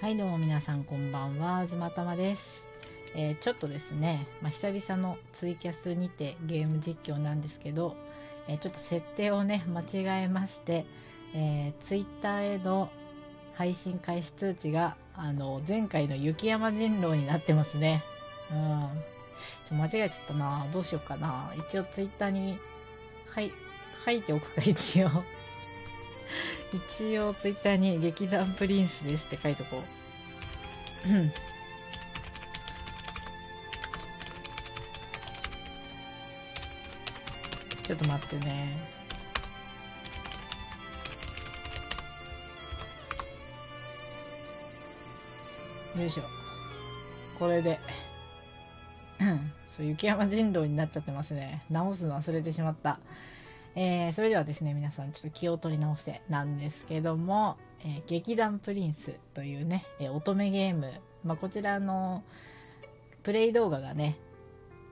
はいどうも皆さんこんばんは。ずまたまです、えーちょっとですね、まあ、久々のツイキャスにてゲーム実況なんですけど、えーちょっと設定をね間違えまして、えー、ツイッターへの配信開始通知があの前回の雪山人狼になってますね。うん。ちょ間違えちゃったな。どうしようかな。一応ツイッターに書い書いておくか一応。一応ツイッターに劇団プリンスですって書いとこう。うん。ちょっと待ってね。よいしょ。これで。うんそう、雪山人狼になっちゃってますね。直すの忘れてしまった。えーそれではですね皆さんちょっと気を取り直してなんですけども、えー劇団プリンスというね、えー乙女ゲーム、まあ、こちらのプレイ動画がね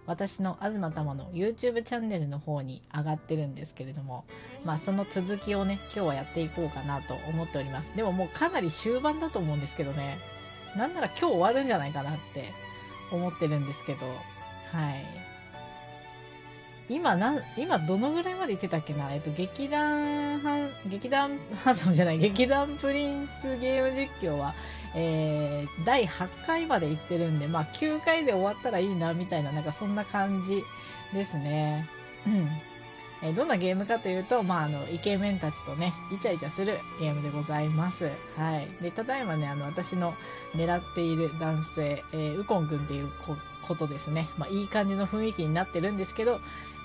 私の東玉の YouTube チャンネルの方に上がってるんですけれども、まあ、その続きをね今日はやっていこうかなと思っております。でももうかなり終盤だと思うんですけどねなんなら今日終わるんじゃないかなって思ってるんですけどはい。今なん、今どのぐらいまで行ってたっけな？えっと、劇団ハン、劇団ハンサムじゃない、劇団プリンスゲーム実況は、えー、第8回まで行ってるんで、まあ9回で終わったらいいな、みたいな、なんかそんな感じですね。うん。えーどんなゲームかというと、まあ、あの、イケメンたちとね、イチャイチャするゲームでございます。はい。で、ただいまね、あの、私の狙っている男性、えーウコンくんっていうこことですね。まあ、いい感じの雰囲気になってるんですけど、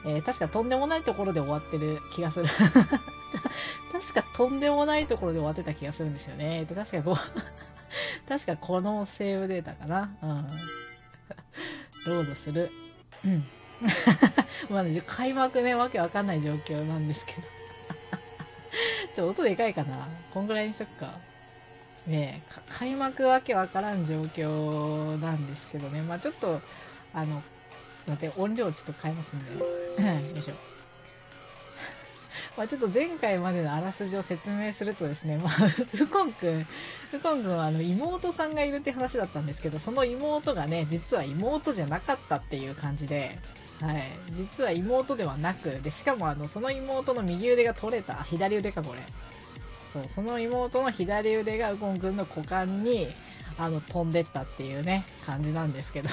えー確かとんでもないところで終わってる気がする。確かとんでもないところで終わってた気がするんですよね。で確かこう、確かこのセーブデータかな。うん。ロードする。うん。まだ開幕ね、わけわかんない状況なんですけど。ちょ、音でかいかな。こんぐらいにしとくか。ねえ、開幕わけわからん状況なんですけどね。まあちょっと、あの、ょっと待って、音量ちょっと変えますんで。よいしょ。まあちょっと前回までのあらすじを説明するとですね、まあ、ウコンくん、ウコンくんはあの妹さんがいるって話だったんですけど、その妹がね、実は妹じゃなかったっていう感じで、はい。実は妹ではなく、で、しかもあの、その妹の右腕が取れた、左腕かこれ。そう、その妹の左腕がウコンくんの股間に、あの、飛んでったっていうね、感じなんですけど。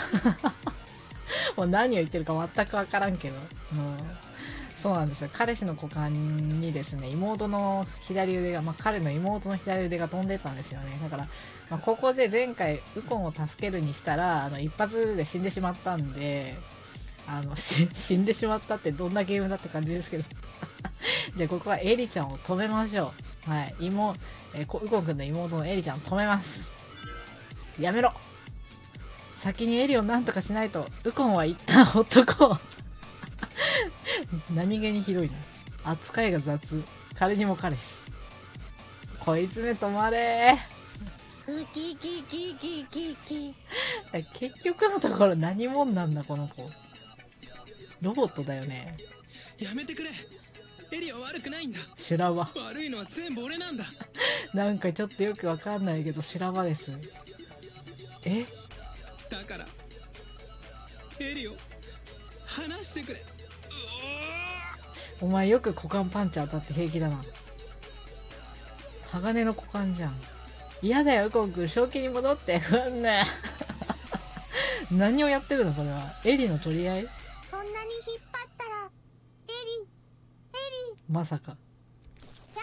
もう何を言ってるか全くわからんけど。うんそうなんですよ。彼氏の股間にですね、妹の左腕が、まあ、彼の妹の左腕が飛んでたんですよね。だから、まあ、ここで前回、ウコンを助けるにしたら、あの、一発で死んでしまったんで、あの、死んでしまったってどんなゲームだって感じですけど。じゃあ、ここはエリちゃんを止めましょう。はい。妹、えこウコンくんの妹のエリちゃんを止めます。やめろ先にエリをなんとかしないと、ウコンは一旦ほっとこう。何気にひどいな。扱いが雑。彼にも彼氏。こいつめ止まれウキキキキキキ結局のところ何者なんだこの子。ロボットだよね。やめてくれエリは悪くないんだ修羅場。悪いのは全部俺なんだ なんかちょっとよくわかんないけど修羅場です。え？だからエリを離してくれうお前よく股間パンチ当たって平気だな。鋼の股間じゃん。嫌だよ、ウコン君。正気に戻って。ふんね。何をやってるのこれは。エリの取り合い？そんなに引っ張ったらエリエまさか。リや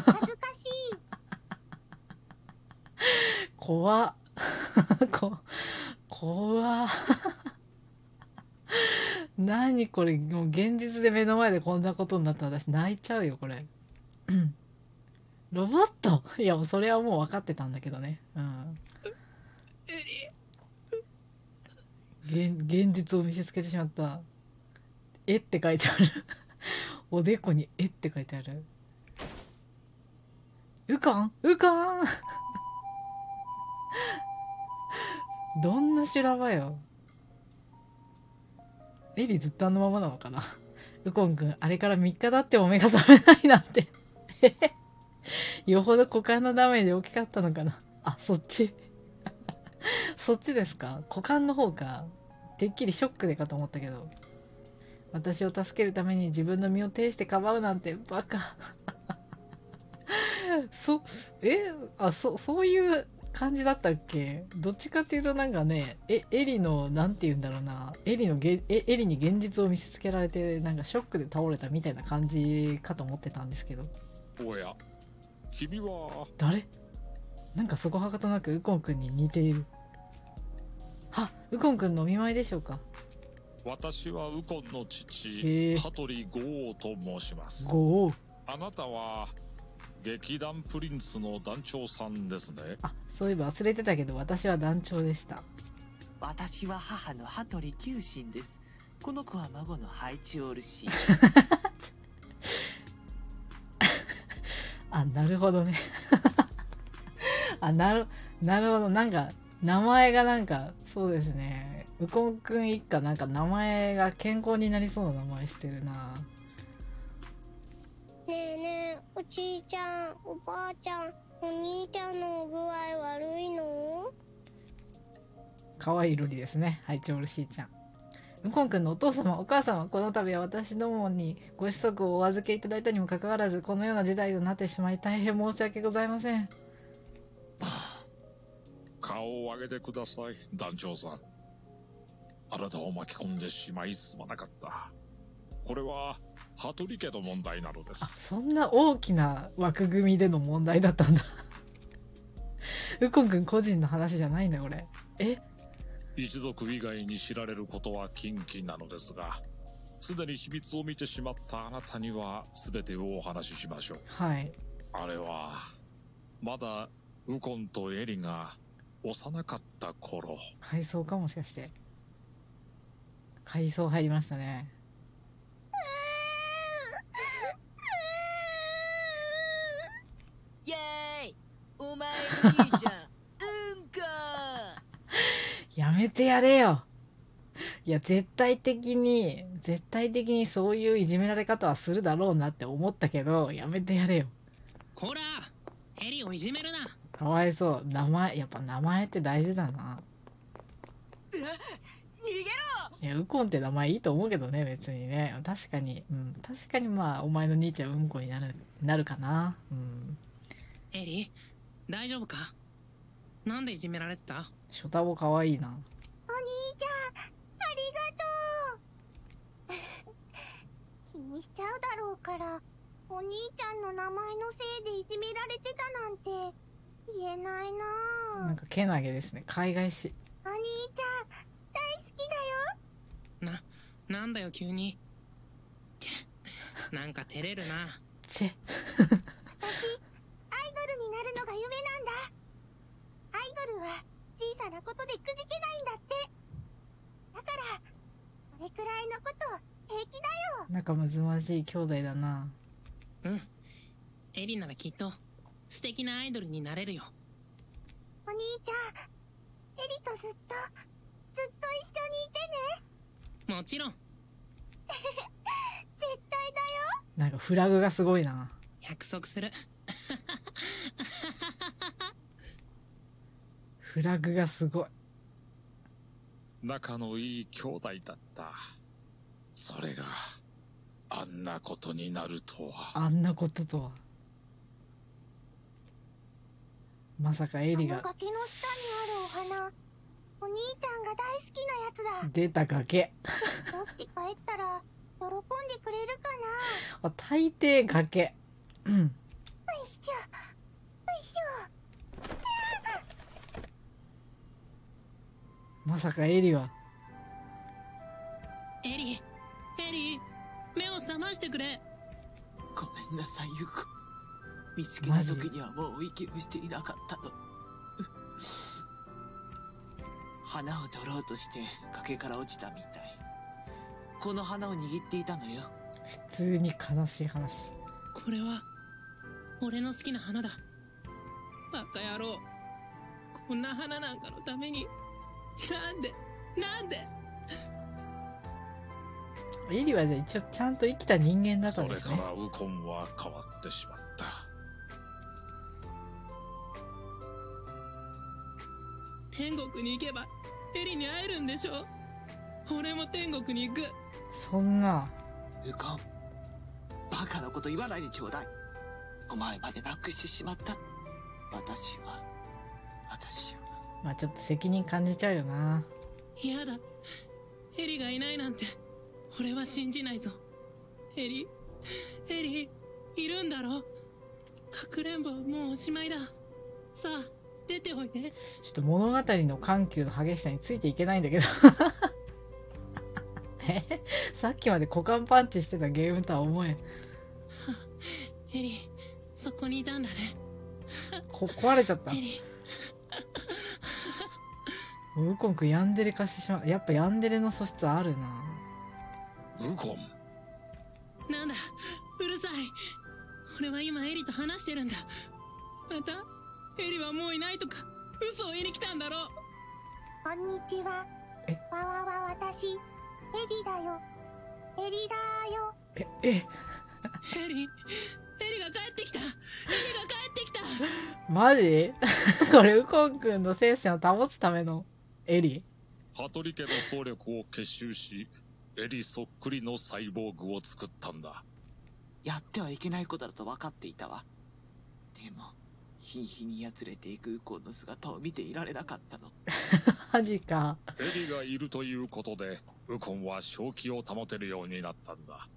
だ恥ずかしい 怖っ。こ、怖。何これ、もう現実で目の前でこんなことになったら私泣いちゃうよ、これ。うんロボット？いや、それはもう分かってたんだけどね。うん。現現実を見せつけてしまった「え」って書いてある おでこに「え」って書いてあるウコン？ウコン？どんな修羅場よ。エリずっとあのままなのかな。ウコンくんあれから3日経っても目が覚めないなんて。よほど股間のダメージ大きかったのかな。あそっち。そっちですか。股間の方かてっきりショックでかと思ったけど。私を助けるために自分の身を挺してかばうなんてバカ。そえ？あそそういう感じだったっけ？どっちかっていうとなんかねえエリのなんて言うんだろうな。エリのげえエリに現実を見せつけられてなんかショックで倒れたみたいな感じかと思ってたんですけど。おや。君は。誰？なんかそこはかとなくウコンくんに似ている。あウコンくんのお見舞いでしょうか？私はウコンの父へえ。羽鳥剛王と申します。ゴーあなたは劇団プリンスの団長さんですね。あそういえば忘れてたけど私は団長でした。私は母の羽鳥九心です。この子は孫のハイチオールシー あなるほどね。あなるなるほど。なんか名前がなんかそうですね。ウコンくん一家なんか名前が健康になりそうな名前してるなねえねえおじいちゃんおばあちゃんお兄ちゃんの具合悪いの？可愛いロリですね。はいチョールシーちゃん。ウコンくんのお父様お母様この度は私どもにご子息をお預けいただいたにもかかわらずこのような事態となってしまい大変申し訳ございません。顔を上げてください団長さん。あなたを巻き込んでしまいすまなかった。これは羽鳥家の問題なのであすそんな大きな枠組みでの問題だったんだ。ウコンくん個人の話じゃないんだこれ。え？一族以外に知られることは禁忌なのですがすでに秘密を見てしまったあなたには全てをお話ししましょう。はい。あれはまだウコンとエリが幼かった頃。階層かもしかして。階層入りましたねイエーイお前の兄ちゃんうんこやめてやれよ。いや絶対的に絶対的にそういういじめられ方はするだろうなって思ったけどやめてやれよ。こらエリをいじめるな。かわいそう。名前やっぱ名前って大事だな。逃げろ。いやウコンって名前いいと思うけどね別にね。確かに。うん。確かにまあお前の兄ちゃんうんこになるなるかな。うん。エリ大丈夫か？なんでいじめられてた？ショタボかわいいな。お兄ちゃんありがとう。気にしちゃうだろうからお兄ちゃんの名前のせいでいじめられてたなんて言えないな。なんかけなげですね。海外しお兄ちゃん大好きだよ。ななんだよ急に。チェ なんか照れるな。チェのが夢なんだ。アイドルは小さなことでくじけないんだって。だからこれくらいのこと平気だよ。仲睦まじい兄弟だな。うん。エリならきっと素敵なアイドルになれるよ。お兄ちゃんエリとずっとずっと一緒にいてね。もちろん。絶対だよ。なんかフラグがすごいな。約束する フラグがすごい。仲のいい兄弟だった。それがあんなことになるとは。あんなこととは。まさかエリが。崖の下にあるお花。お兄ちゃんが大好きなやつだ。出た崖。持って帰ったら喜んでくれるかな。あ大抵崖。うん。よいしょよいしょまさかエリは。エリエリ目を覚ましてくれ。ごめんなさいユコ。見つけた時にはもう息をしていなかったの花を取ろうとして崖から落ちたみたい。この花を握っていたのよ。普通に悲しい話。これは俺の好きな花だ。バカ野郎。こんな花なんかのために。なんで？なんで？エリはじゃあ一応ちゃんと生きた人間だったそれんですね。からウコンは変わってしまった。天国に行けばエリに会えるんでしょ？俺も天国に行く。そんな。ウコン。バカなこと言わないでちょうだいお前までなくしてしまった。私は私は。まあちょっと責任感じちゃうよな。嫌だ。エリがいないなんて俺は信じないぞ。エリエリいるんだろ？かくれんぼはもうおしまいだ。さあ出ておいで。ちょっと物語の緩急の激しさについていけないんだけど。え？さっきまで股間パンチしてたゲームとは思えん。エリそこにいたんだね。こ、壊れちゃった。エ。リ ウコンくんヤンデレ化してしまう。やっぱヤンデレの素質あるな。ウコン？なんだ？うるさい。俺は今エリと話してるんだ。また？エリはもういないとか。嘘を言いに来たんだろこんにちは。え？わわわ私。エリだよ。エリだよ。え、え、エリ？マジ？これウコンくんの精神を保つための？エリ羽鳥家の総力を結集しエリそっくりのサイボーグを作ったんだ。やってはいけないことだと分かっていたわ。でも日に日にやつれていくウコンの姿を見ていられなかったの。マジか。エリがいるということでウコンは正気を保てるようになったんだ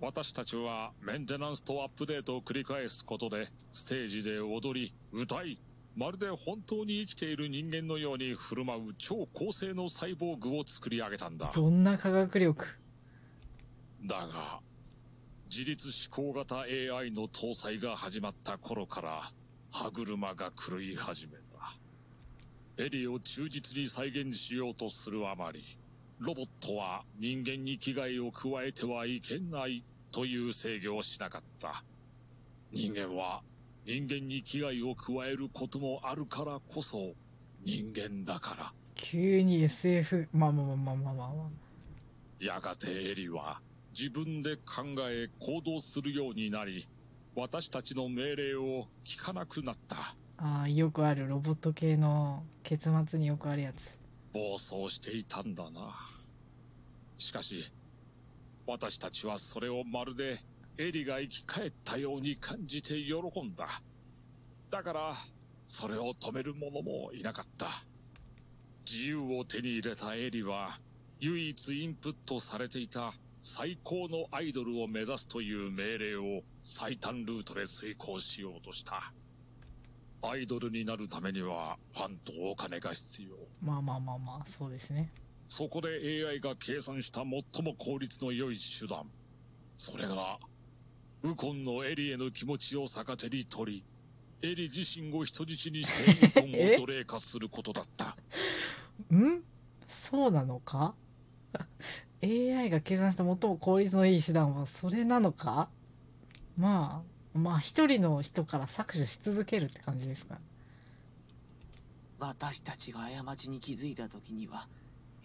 私たちはメンテナンスとアップデートを繰り返すことでステージで踊り歌いまるで本当に生きている人間のように振る舞う超高性能サイボーグを作り上げたんだ。どんな科学力？だが自律思考型 AI の搭載が始まった頃から歯車が狂い始めた。エリを忠実に再現しようとするあまりロボットは人間に危害を加えてはいけないという制御をしなかった人間は人間に危害を加えることもあるからこそ人間だから急に SF。まあまあまあまあまあ。やがてエリは自分で考え行動するようになり私たちの命令を聞かなくなったああ、よくあるロボット系の結末によくあるやつ。暴走していたんだな。しかし私たちはそれをまるでエリが生き返ったように感じて喜んだ。だからそれを止める者もいなかった。自由を手に入れたエリは唯一インプットされていた最高のアイドルを目指すという命令を最短ルートで遂行しようとした。アイドルになるためにはファンとお金が必要まあまあまあまあ、そうですね。そこで AI が計算した最も効率の良い手段。それが、ウコンのエリへの気持ちを逆手に取り、エリ自身を人質にしてウコンを 奴隷化することだった。ん？そうなのか ?AI が計算した最も効率のいい手段はそれなのか？まあ、まあ一人の人から搾取し続けるって感じですか？私たちが過ちに気づいた時には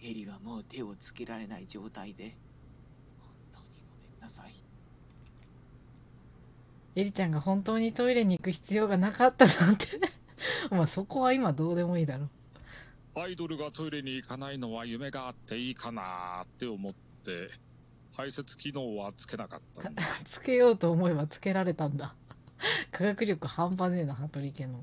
エリはもう手をつけられない状態で本当にごめんなさいエリちゃんが本当にトイレに行く必要がなかったなんて。まあそこは今どうでもいいだろう。アイドルがトイレに行かないのは夢があっていいかなーって思って、排泄機能はつけなかった。つけようと思えばつけられたんだ。科学力半端ねえな、羽鳥家の。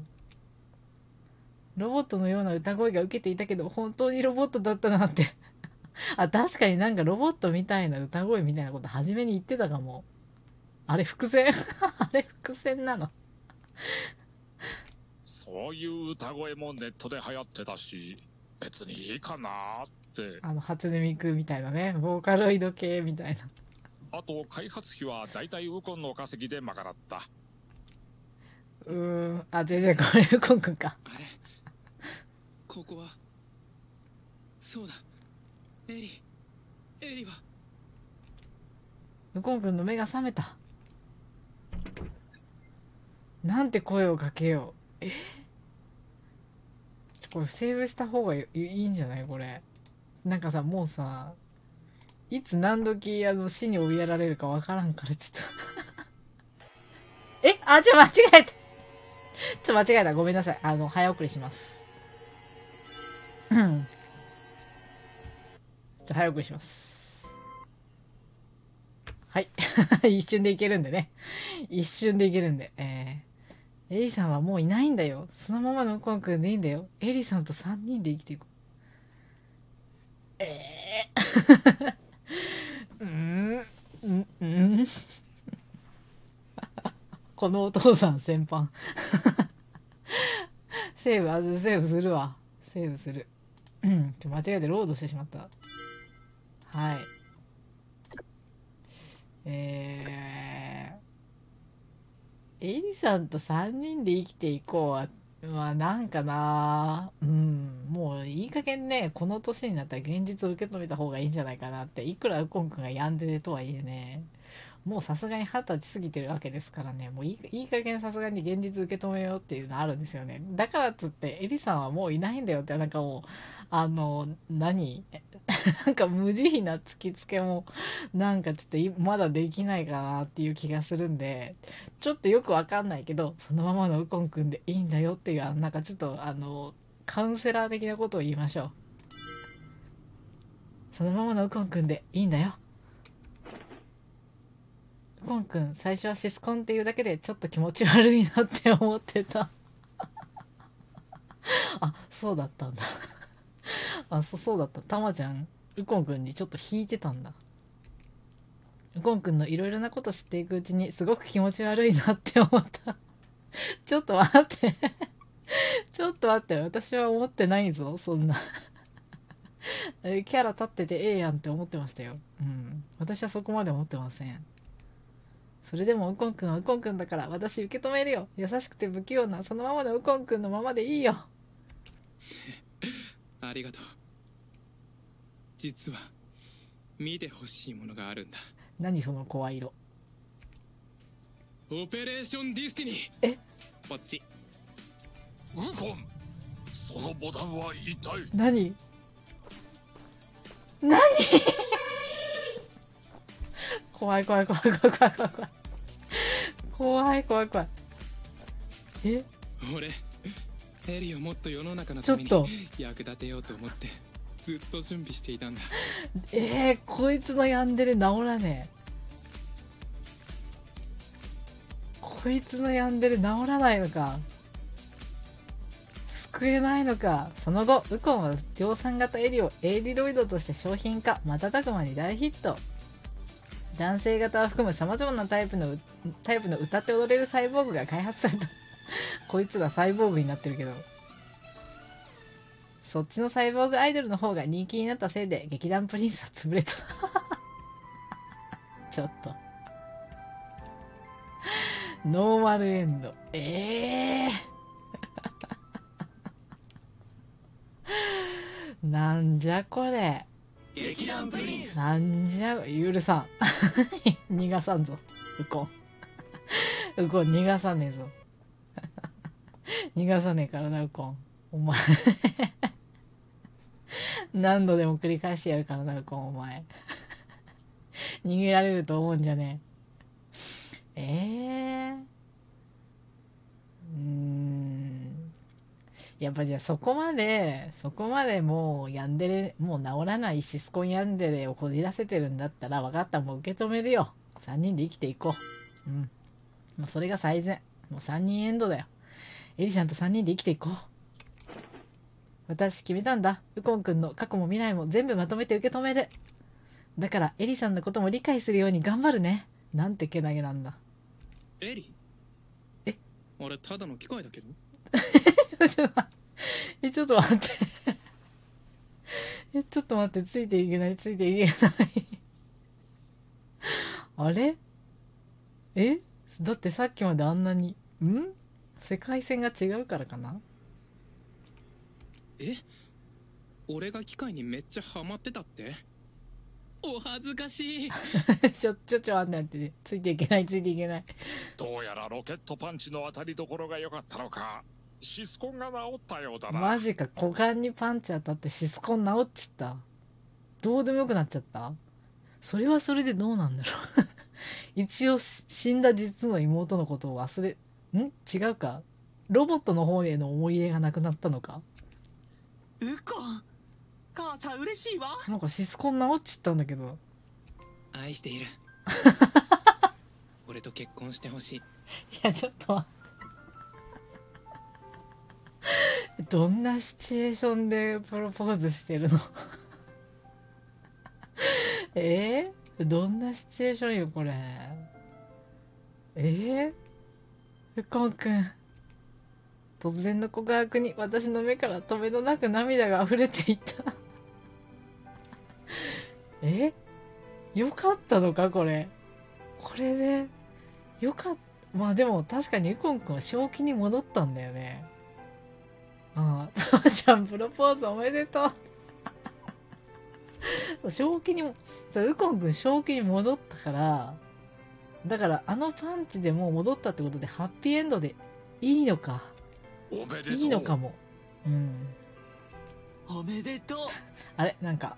ロボットのような歌声が受けていたけど、本当にロボットだったなって。あ、確かになんかロボットみたいな歌声みたいなこと初めに言ってたかも。あれ伏線？あれ伏線なの？そういう歌声もネットで流行ってたし、別にいいかなーって。あの、初音ミクみたいなね。ボーカロイド系みたいな。あと、開発費は大体ウコンの稼ぎで賄った。うーん。あ、違う違う、これ、コンくんか。あれ？ここは？そうだエリエリは？ウコンくんの目が覚めた。なんて声をかけよう。え？これセーブした方がいいんじゃない？これ。なんかさ、もうさ、いつ何時あの死に怯えられるかわからんからちょっとえ？あ、ちょ、間違えた。ちょ、間違えた。ごめんなさい。あの、早送りします。うんじゃあ早送りしますはい 一瞬でいけるんでね一瞬でいけるんでえー、エリさんはもういないんだよ。そのままのコンくんでいいんだよ。エリさんと3人で生きていこう。ええー、うん。うん。うん。このお父さん先般。セーブあずセーブするわ。セーブする。うん。ちょ間違えてロードしてしまった。はい。えー、エリさんと3人で生きていこうはまあなんかなうん。もういい加減ねこの年になったら現実を受け止めた方がいいんじゃないかなっていくらウコンくんが病んでるとはいえね。もうさすがに二十歳過ぎてるわけですからね。もういいいい加減さすがに現実受け止めようっていうのあるんですよね。だからっつってエリさんはもういないんだよってなんかもうあの何？なんか無慈悲な突きつけもなんかちょっとまだできないかなっていう気がするんでちょっとよくわかんないけどそのままのウコンくんでいいんだよっていうあなんかちょっとあのカウンセラー的なことを言いましょう。そのままのウコンくんでいいんだよ。コンくん最初はシスコンっていうだけでちょっと気持ち悪いなって思ってた。あそうだったんだ。あそそうだった。たまちゃんウコンくんにちょっと引いてたんだ。ウコンくんのいろいろなこと知っていくうちにすごく気持ち悪いなって思った。ちょっと待って。ちょっと待って。私は思ってないぞそんな。キャラ立っててええやんって思ってましたよ。うん。私はそこまで思ってません。それでもウコンくんはウコンくんだから私受け止めるよ。優しくて不器用なそのままのウコンくんのままでいいよ。ありがとう。実は見てほしいものがあるんだ。何その声色。 Operation Destiny。え？こっち。ウコンそのボタンは一体？何？何？怖い怖い怖い怖い怖い怖い怖い怖い怖い怖い。え？俺エリをもっと世の中のちょっと。ために役立てようと思ってずっと準備していたんだ。えー、こいつのヤンデレ治らねえ。こいつのヤンデレ治らないのか。救えないのか。その後ウコンは量産型エリをエイリロイドとして商品化。瞬く間に大ヒット男性型を含むさまざまなタイプのタイプの歌って踊れるサイボーグが開発された。こいつらサイボーグになってるけど。そっちのサイボーグアイドルの方が人気になったせいで劇団プリンスは潰れた。ちょっと。ノーマルエンド。ええー、なんじゃこれ。劇団プリンス。なんじゃ許さん。逃がさんぞ。ウコンウコン逃がさねえぞ。逃がさねえからなウコンお前。何度でも繰り返してやるからなウコンお前。逃げられると思うんじゃねえ。えー、うん。やっぱじゃあそこまでそこまでもうヤンデレもう治らないシスコンヤンデレをこじらせてるんだったら分かったもう受け止めるよ。3人で生きていこう。うん。もうそれが最善。もう3人エンドだよ。エリさんと3人で生きていこう。私決めたんだ。ウコンくんの過去も未来も全部まとめて受け止める。だからエリさんのことも理解するように頑張るね。なんてけなげなんだ。エリ？え？俺ただの機械だけど？ちょっと待ってえちょっと待って。えちょっと待って。ついていけない。ついていけない。あれ？え？だってさっきまであんなにん？世界線が違うからかな？え？俺が機械にめっちゃハマってたって？お恥ずかしい。ちょちょちょあんなって。ねついていけないついていけない。どうやらロケットパンチの当たりどころが良かったのかシスコンが治ったようだな。マジか股間にパンチ当たってシスコン治っちった。どうでもよくなっちゃった？それはそれでどうなんだろう？一応し死んだ実の妹のことを忘れん？違うか？ロボットの方への思い入れがなくなったのか？ウコン母さん嬉しいわ。なんかシスコン直っちったんだけど。愛している。俺と結婚してほしい。いやちょっと待って どんなシチュエーションでプロポーズしてるの？えー、どんなシチュエーションよこれ？えー、コンくん突然の告白に私の目から止めどなく涙が溢れていた。え？よかったのかこれ？これでよかった。まあでも確かにウコンくんは正気に戻ったんだよね。ああたまちゃんプロポーズおめでとう。正気にもそうウコンくん正気に戻ったからだからあのパンチでもう戻ったってことでハッピーエンドでいいのか。おめでとう。いいのかも。うん。おめでとう。あれ？なんか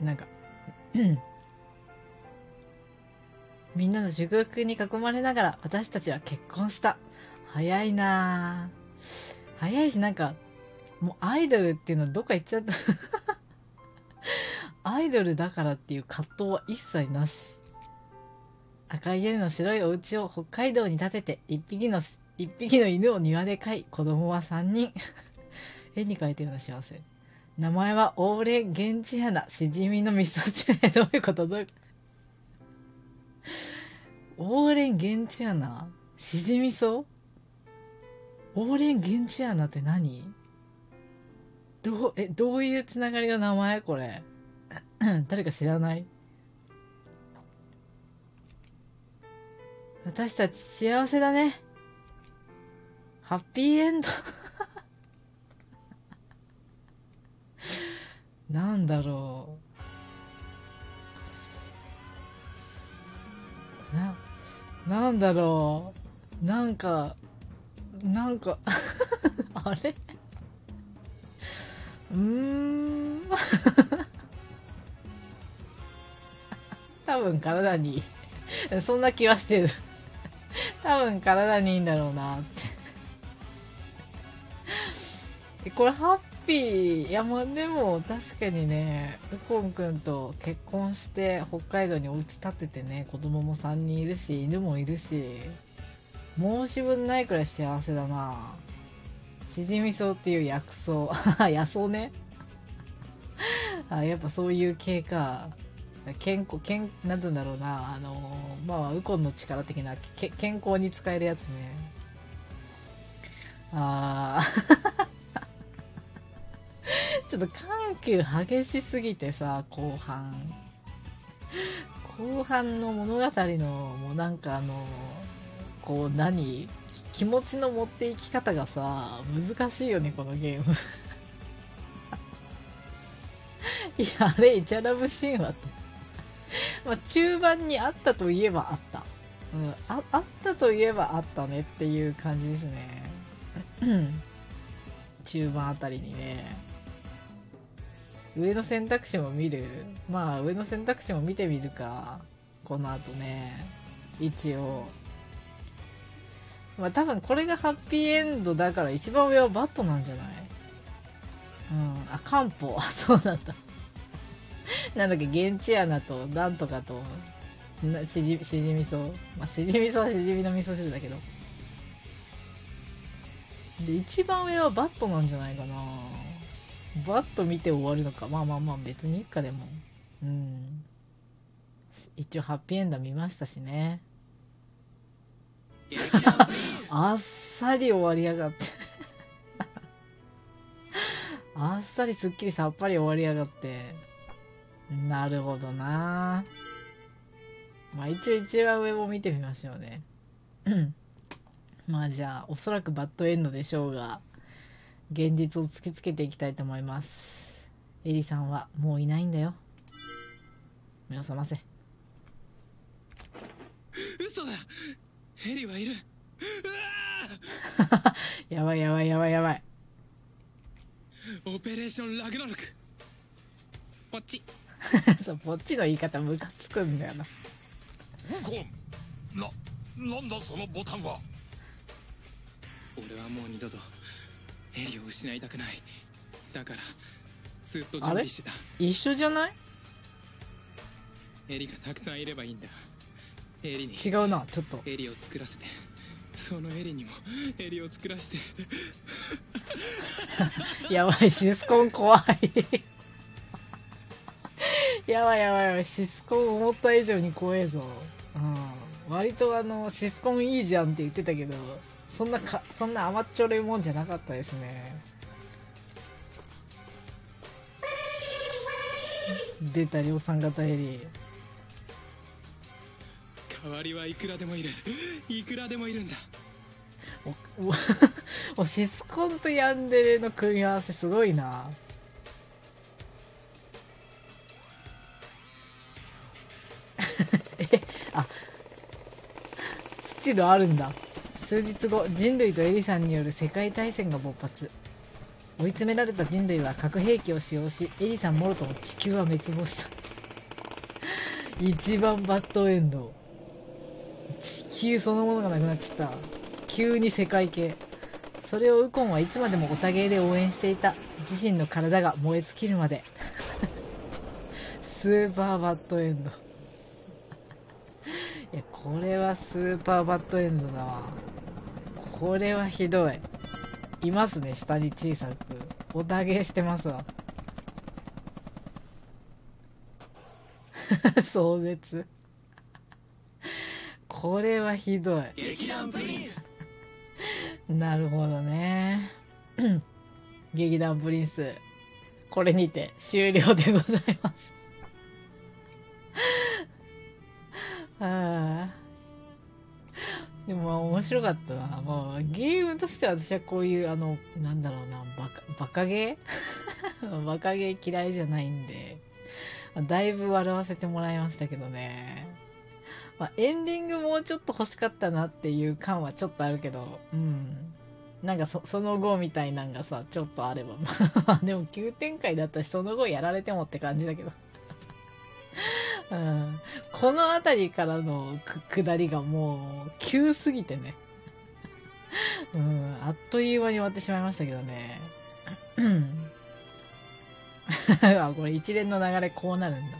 なんか みんなの祝福に囲まれながら私たちは結婚した。早いなあ早いしなんかもうアイドルっていうのはどっか行っちゃった。アイドルだからっていう葛藤は一切なし。赤い屋根の白いお家を北海道に建てて一匹の一匹の犬を庭で飼い子供は3人。絵に描いたような幸せ。名前はオーレンゲンチアナしじみの味噌汁。どういうこと？どういう？オーレンゲンチアナしじみそ？オーレンゲンチアナって何？どうえどういうつながりの名前これ？誰か知らない？私たち幸せだね。ハッピーエンド。なんだろう。ななんだろう。なんかなんか。あれ？うーん。多分体にいい。そんな気はしてる。多分体にいいんだろうなって。これハッピー。いやまあでも確かにねウコンくんと結婚して北海道にお家建ててね子供も3人いるし犬もいるし申し分ないくらい幸せだな。しじみ草っていう薬草。野草ね。あやっぱそういう系か。健康健なんて言うんだろうな。あのまあウコンの力的なけ健康に使えるやつね。あー。ちょっと緩急激しすぎてさ後半。後半の物語のもうなんかあのこう何気持ちの持っていき方がさ難しいよねこのゲーム。いやあれイチャラブシーンはまあ中盤にあったといえばあった、うん、ああったといえばあったねっていう感じですね。中盤あたりにね。上の選択肢も見る。まあ上の選択肢も見てみるか。この後ね。一応。まあ多分これがハッピーエンドだから一番上はバットなんじゃない？うん。あ漢方。あ そうなんだ。なんだっけ？ゲンチアナとなんとかと。なしじしじみそ。まあしじみそはしじみの味噌汁だけど。で一番上はバットなんじゃないかな。バッと見て終わるのか。まあまあまあ別にいいかでも。うん。一応ハッピーエンド見ましたしね。あっさり終わりやがって。あっさりすっきりさっぱり終わりやがって。なるほどな。まあ一応一番上も見てみましょうね。まあじゃあおそらくバッドエンドでしょうが現実を突きつけていきたいと思います。エリさんはもういないんだよ。目を覚ませ。嘘だヘリはいる。やばいやばいやばいやばい。オペレーションラグナロク。こっちそうこっちの言い方ムカつくんだよな。ウコン。ななんだそのボタンは。俺はもう二度とヘリを失いたくない。だからずっと準備してた。一緒じゃない？エリがたくさんいればいいんだエリに。違うなちょっと。エリを作らせて。そのエリにもエリを作らせて。やばいシスコン怖い。やばいやばいやばい。シスコン思った以上に怖えぞ、うん、割とあのシスコンいいじゃんって言ってたけどそんなかそんな甘っちょろいもんじゃなかったですね。出た量産型エリ代わりはいくらでもいる。いくらでもいるんだ。おシ スコンとヤンデレの組み合わせすごいな。えあスチルあるんだ。数日後人類とエリさんによる世界大戦が勃発。追い詰められた人類は核兵器を使用しエリさんもろとも地球は滅亡した。一番バッドエンド。地球そのものがなくなっちゃった。急に世界系。それをウコンはいつまでもオタゲーで応援していた。自身の体が燃え尽きるまで。スーパーバッドエンド。いやこれはスーパーバッドエンドだわ。これはひどい。いますね下に小さく。オタゲーしてますわ。壮絶。これはひどい。劇団プリンスなるほどね。劇団プリンス。これにて終了でございます。ああでも面白かったな、まあ、ゲームとして私はこういうあのなんだろうな。バカバカゲー？バカゲー嫌いじゃないんで。だいぶ笑わせてもらいましたけどね。まあ、エンディングもうちょっと欲しかったなっていう感はちょっとあるけど、うん。なんかそその後みたいなんがさ、ちょっとあれば。まあ、でも急展開だったし、その後やられてもって感じだけど。うん、この辺りからのく下りがもう急すぎてね。うん、あっという間に終わってしまいましたけどね。う んあ、これ一連の流れこうなるんだ。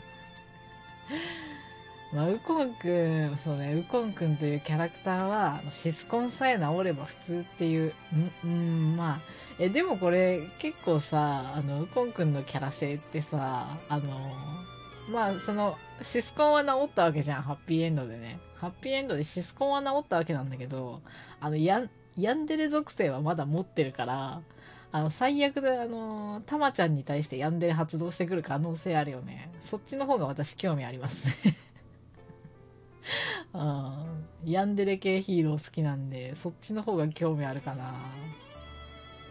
まあ、ウコンくん、そうね、ウコンくんというキャラクターは、シスコンさえ治れば普通っていう、ん、うん、まあ、え、でもこれ結構さ、あの、ウコンくんのキャラ性ってさ、あの、まあ、その、シスコンは治ったわけじゃん、ハッピーエンドでね。ハッピーエンドでシスコンは治ったわけなんだけど、あの、ヤン、ヤンデレ属性はまだ持ってるから、あの、最悪で、あの、タマちゃんに対してヤンデレ発動してくる可能性あるよね。そっちの方が私興味ありますね。あヤンデレ系ヒーロー好きなんで、そっちの方が興味あるかな。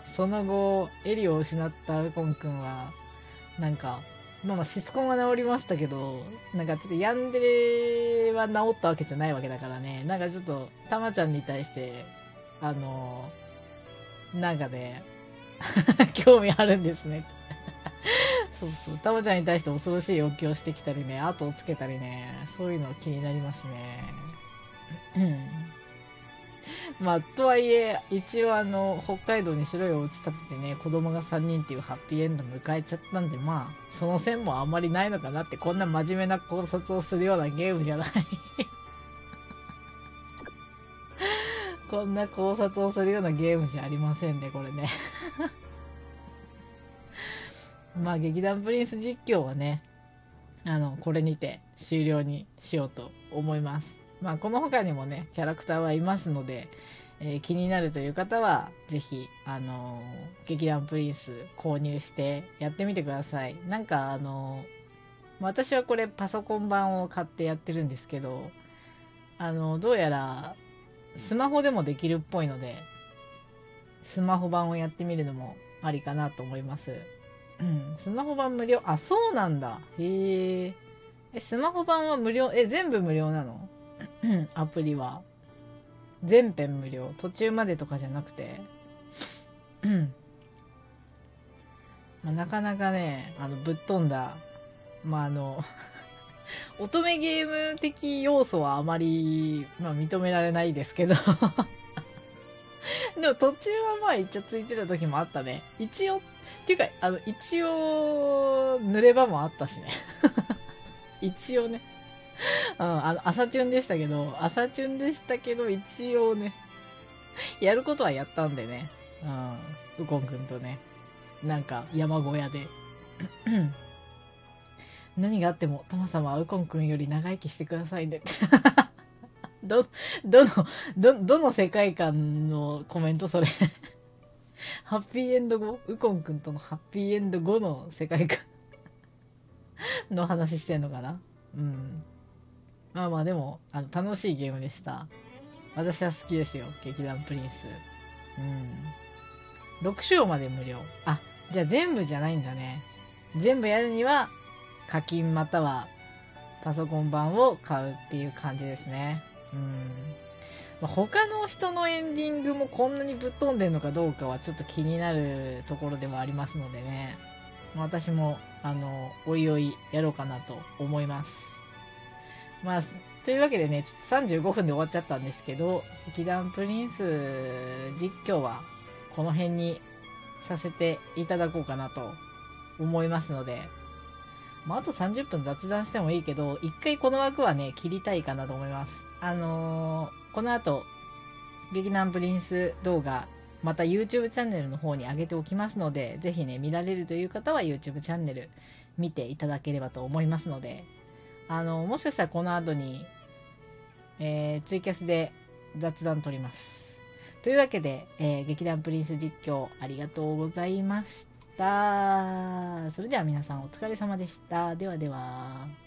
その後、エリを失ったウコンくんは、なんか、まあまあシスコンは治りましたけど、なんかちょっとヤンデレは治ったわけじゃないわけだからね、なんかちょっと、タマちゃんに対して、あの、なんかね、興味あるんですね。そうそう。タマちゃんに対して恐ろしい要求をしてきたりね、後をつけたりね、そういうの気になりますね。まあ、とはいえ、一応あの、北海道に白いお家建ててね、子供が3人っていうハッピーエンド迎えちゃったんで、まあ、その線もあんまりないのかなって、こんな真面目な考察をするようなゲームじゃない。こんな考察をするようなゲームじゃありませんね、これね。まあ、劇団プリンス実況はね、あの、これにて終了にしようと思います。まあ、この他にもね、キャラクターはいますので、えー気になるという方は、ぜひ、あのー劇団プリンス購入してやってみてください。なんか、あのー私はこれパソコン版を買ってやってるんですけど、あのどうやら、スマホでもできるっぽいので、スマホ版をやってみるのもありかなと思います。うん、スマホ版無料？あ、そうなんだ。へえ。え、スマホ版は無料、え、全部無料なの？アプリは。全編無料。途中までとかじゃなくて。うん。まあ、なかなかね、あの、ぶっ飛んだ、まあ、あの、乙女ゲーム的要素はあまり、まあ、認められないですけど でも途中はまあ一応ついてた時もあったね。一応、っていうか、あの、一応、濡れ場もあったしね。一応ね。うん、あの、朝チュンでしたけど、朝チュンでしたけど、一応ね、やることはやったんでね。うん、ウコンくんとね、なんか山小屋で。何があっても、トマ様はウコンくんより長生きしてくださいね。ど、どの、ど、どの世界観のコメントそれハッピーエンド後ウコンくんとのハッピーエンド後の世界観 の話してんのかな？うん。まあまあでも、あの、楽しいゲームでした。私は好きですよ、劇団プリンス。うん。6章まで無料。あ、じゃあ全部じゃないんだね。全部やるには、課金またはパソコン版を買うっていう感じですね。うん。まあ他の人のエンディングもこんなにぶっ飛んでるのかどうかはちょっと気になるところでもありますのでね。まあ私も、あの、おいおいやろうかなと思います。まあ、というわけでね、ちょっと35分で終わっちゃったんですけど、劇団プリンス実況はこの辺にさせていただこうかなと思いますので、まあ、あと30分雑談してもいいけど、一回この枠はね、切りたいかなと思います。あのーこの後、劇団プリンス動画、また YouTube チャンネルの方に上げておきますので、ぜひね、見られるという方は YouTube チャンネル見ていただければと思いますので、あの、もしかしたらこの後に、えーツイキャスで雑談撮ります。というわけで、えー劇団プリンス実況ありがとうございました。それでは皆さんお疲れ様でした。ではでは。